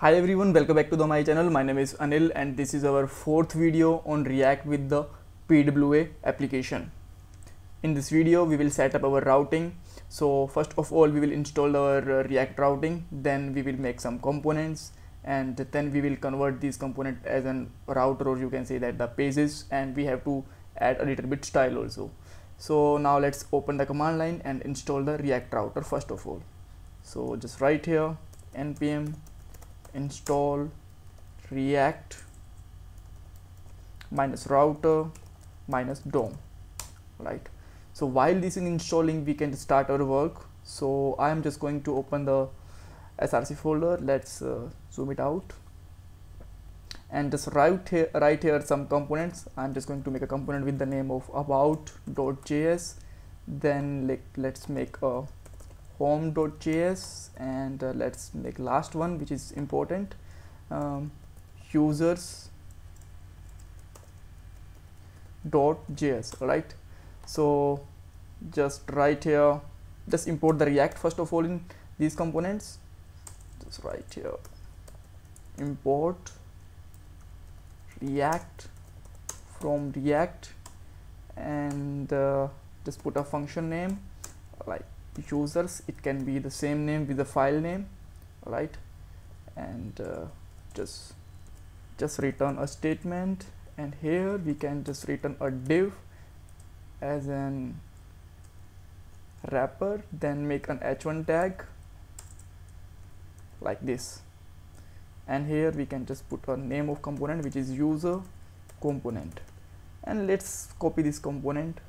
Hi everyone, welcome back to the my channel. My name is Anil and this is our fourth video on React with the PWA application. In this video, we will set up our routing. So first of all, we will install our uh, React routing. Then we will make some components and then we will convert these component as an router or you can say that the pages and we have to add a little bit style also. So now let's open the command line and install the React router first of all. So just write here npm install react minus router minus dom right? So while this is installing we can start our work. So i am just going to open the src folder. Let's uh, zoom it out. And just write here write here some components. I'm just going to make a component with the name of about.js then like let's make a home.js and uh, let's make last one which is important. Um, users dot js right so just write here just import the react first of all in these components. Just write here import react from react and uh, just put a function name like users it can be the same name with the file name right? And uh, just just return a statement and here we can just return a div as an wrapper then make an h1 tag like this. And here we can just put a name of component which is user component. And let's copy this component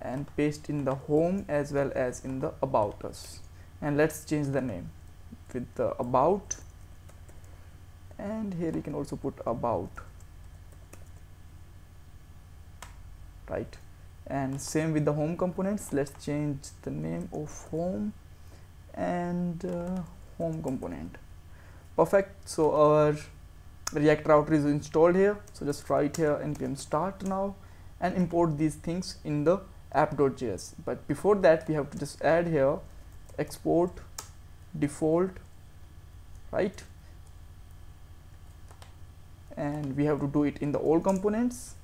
and paste in the home as well as in the about us. And let's change the name with the about. And here you can also put about. Right? And same with the home components. Let's change the name of home and uh, home component. Perfect. So our react router is installed here. So just write here npm start now and import these things in the app.js but before that we have to just add here export default right? And we have to do it in the all components.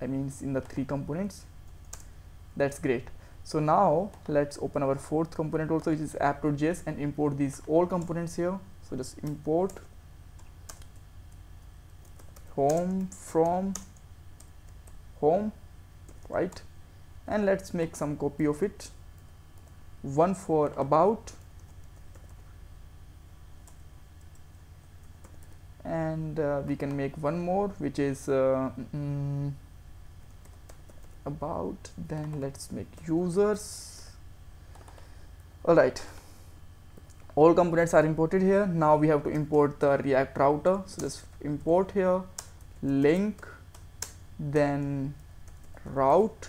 I mean in the three components. That's great. So now let's open our fourth component also which is app.js and import these all components here. So just import home from home right? And let's make some copy of it. One for about. And uh, we can make one more which is uh, mm, about then let's make users. All right. All components are imported here. Now we have to import the react router. So just import here. Link. Then route.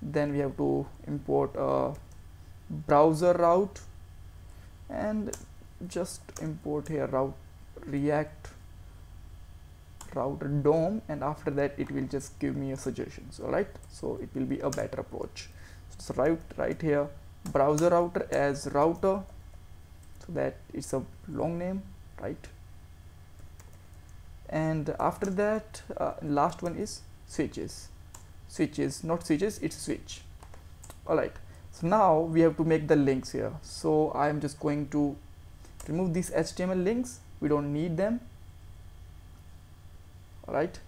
Then we have to import a browser route and just import here route react router dom and after that it will just give me a suggestions all right so it will be a better approach. So write right here browser router as router. So that it's a long name right? And after that uh, last one is switches switches not switches it's switch. All right so now we have to make the links here. So i am just going to remove these html links we don't need them. All right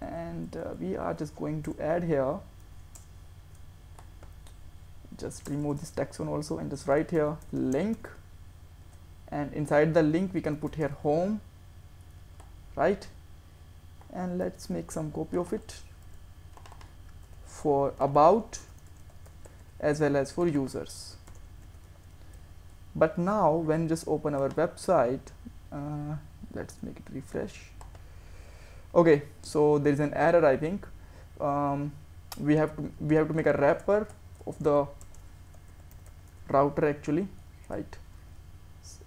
and uh, we are just going to add here. Just remove this text one also and just write here link. And inside the link we can put here home. Right? And let's make some copy of it for about as well as for users. But now when just open our website uh, let's make it refresh. Okay so there is an error I think. Um, we have to we have to make a wrapper of the router actually right?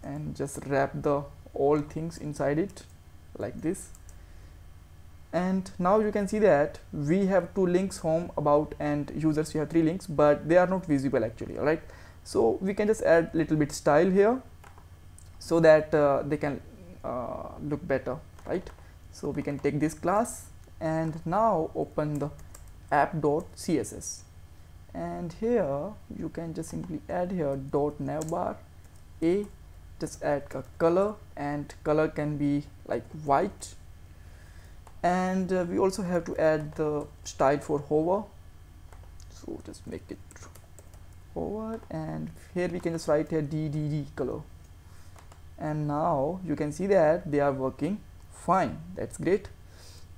And just wrap the all things inside it like this and now you can see that we have two links home about and users we have three links but they are not visible actually all right so we can just add little bit style here so that uh, they can uh, look better right? So we can take this class and now open the app.css and here you can just simply add here dot navbar a just add a color and color can be like white and uh, we also have to add the style for hover so just make it hover and here we can just write here ddd color. And now you can see that they are working fine. That's great.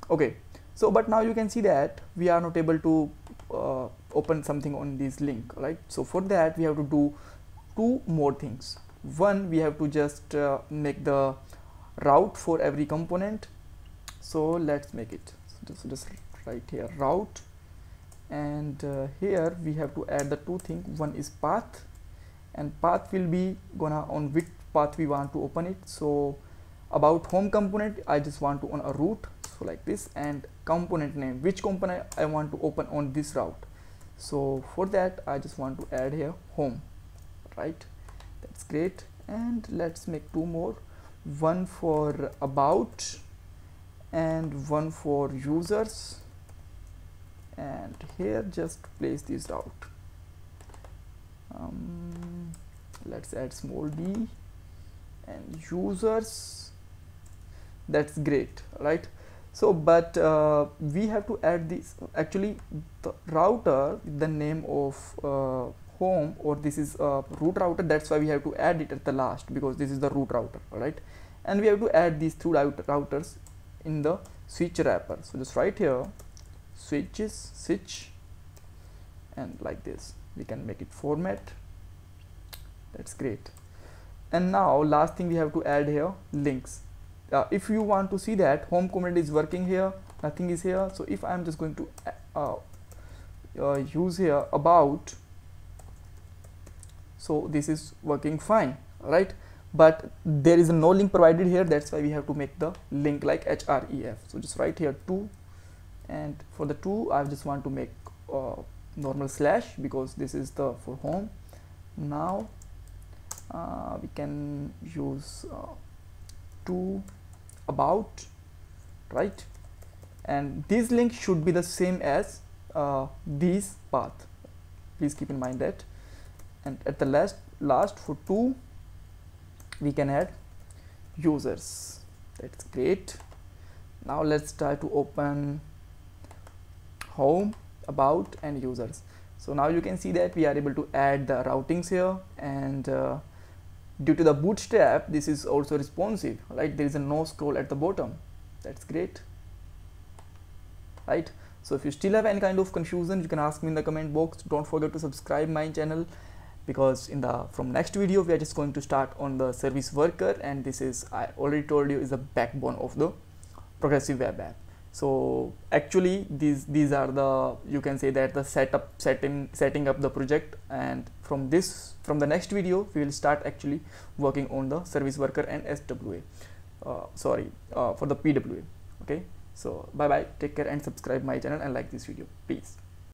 Okay. So but now you can see that we are not able to uh, open something on this link right? So for that we have to do two more things. One we have to just uh, make the route for every component so let's make it. So just, right here route. And uh, here we have to add the two things. One is path. And path will be gonna on which path we want to open it. So about home component i just want to on a route. So like this. And component name. Which component i want to open on this route? So for that i just want to add here home. Right? That's great. And let's make two more. One for about and one for users. And here just place this route um, let's add small d and users. That's great right? So but uh, we have to add this. Actually the router with the name of uh, home or this is a root router that's why we have to add it at the last because this is the root router right? And we have to add these two routers in the switch wrapper. So just right here switches switch and like this. We can make it format. That's great. And now last thing we have to add here links. Uh, if you want to see that home comment is working here nothing is here. So if I'm just going to uh, uh, use here about so this is working fine right but there is no link provided here. That's why we have to make the link like href so just write here 2 and for the 2 I just want to make uh, normal slash because this is the for home. Now uh, we can use uh, 2 about right? And this link should be the same as uh, this path. Please keep in mind that. And at the last last for 2 we can add users. That's great. Now let's try to open home about and users. So now you can see that we are able to add the routings here and uh, due to the bootstrap this is also responsive right? There is a no scroll at the bottom. That's great. Right? So if you still have any kind of confusion you can ask me in the comment box. Don't forget to subscribe my channel because in the from next video we are just going to start on the service worker and this is I already told you is the backbone of the progressive web app. So actually these these are the you can say that the setup setting setting up the project and from this from the next video we will start actually working on the service worker and SWA uh, sorry uh, for the PWA okay? So bye bye take care and subscribe my channel and like this video. Please